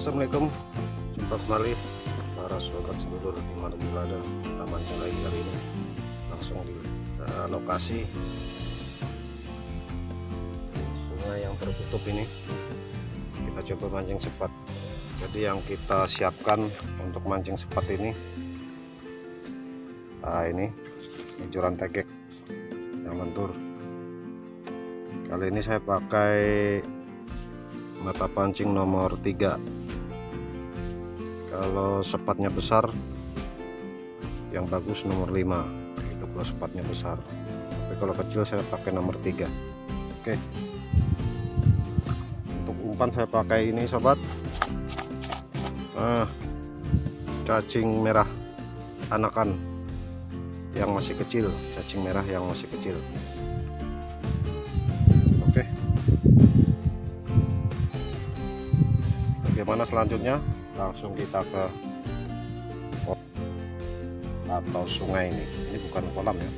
Assalamualaikum. Jumpa kembali Para sobat seluruh di mana berada Kita mancing kali ini. Langsung di uh, lokasi. Sungai yang tertutup ini. Kita coba mancing sepat Jadi yang kita siapkan Untuk mancing sepat ini Nah ini Hijuran tegek Yang lentur. Kali ini saya pakai mata pancing nomor 3 kalau sepatnya besar yang bagus nomor 5 itu kalau sepatnya besar. Tapi kalau kecil saya pakai nomor 3 oke. Untuk umpan saya pakai ini sobat. Nah cacing merah anakan yang masih kecil. Cacing merah yang masih kecil. Bagaimana selanjutnya langsung kita ke atau sungai ini. Ini bukan kolam ya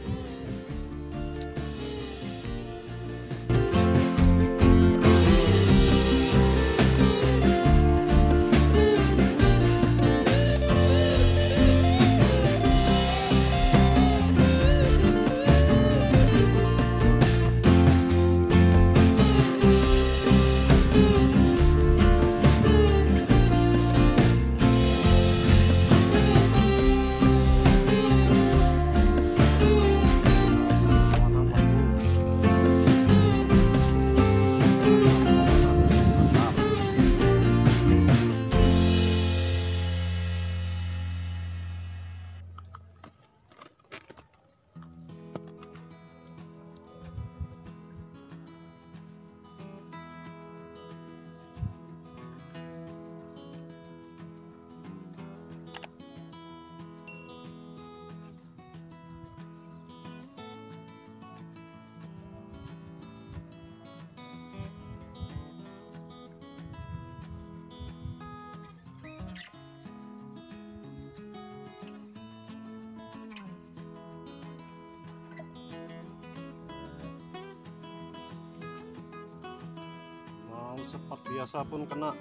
sepat biasa pun kena.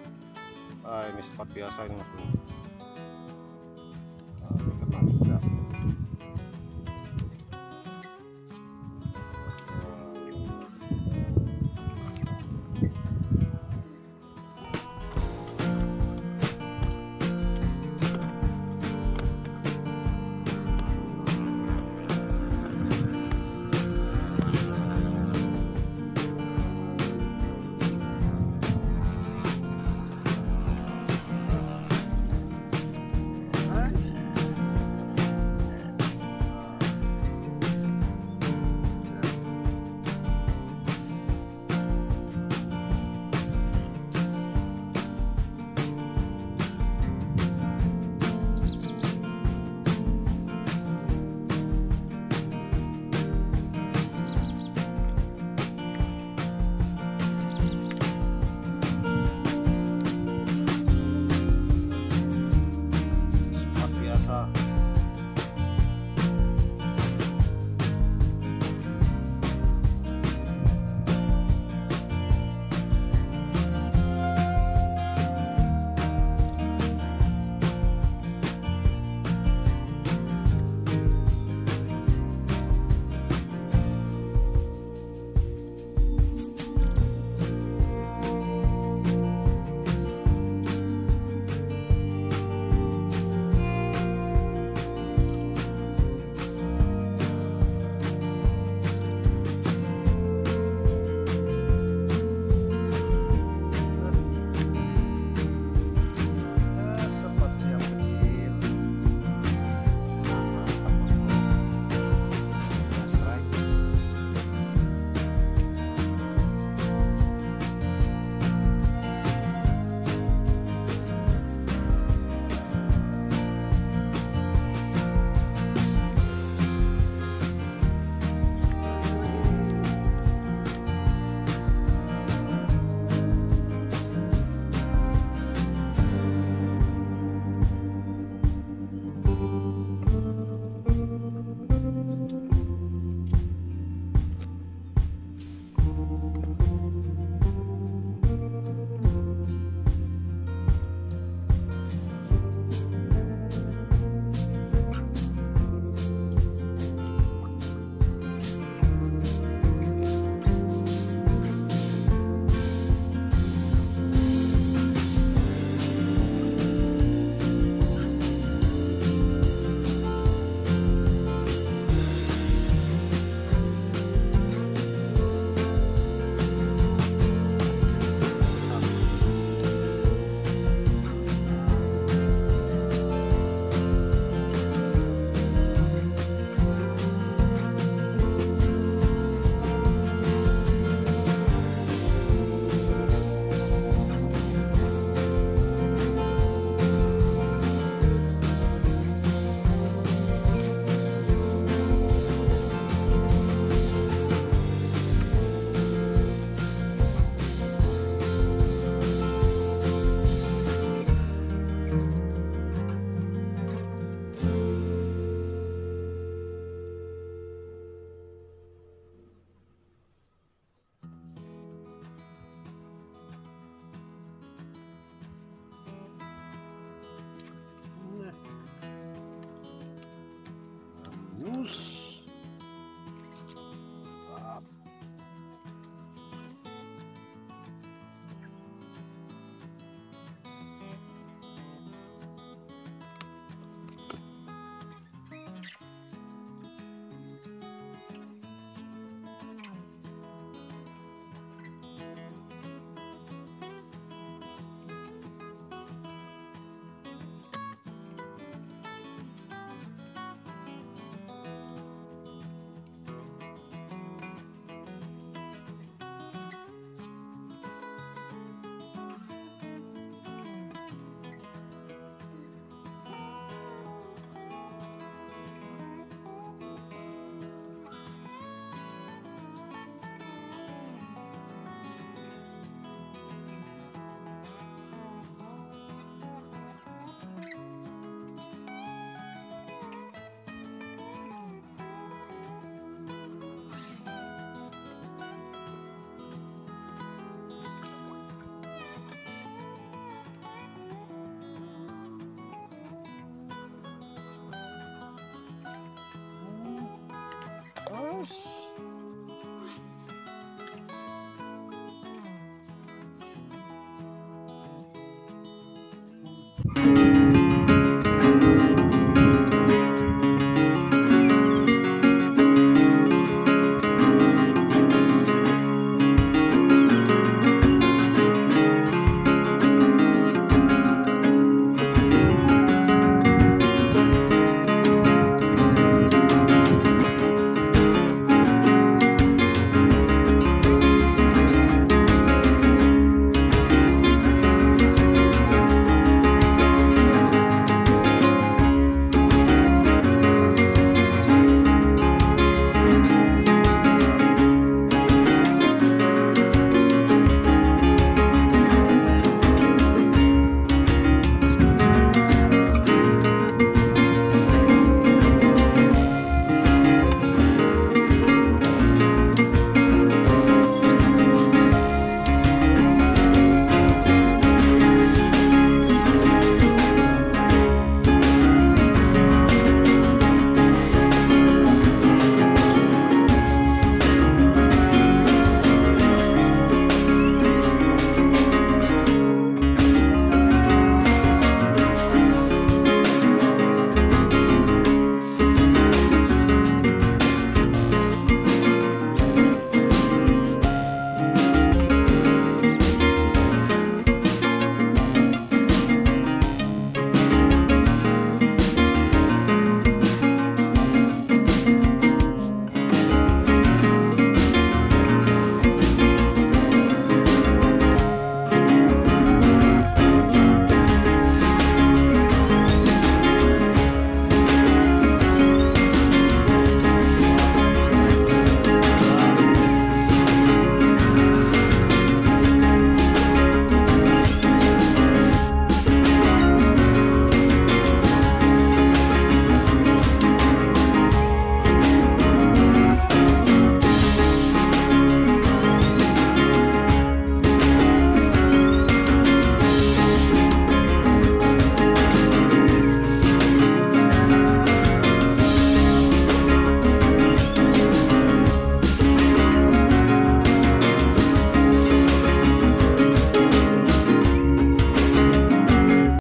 Ah, ini sepat biasa ini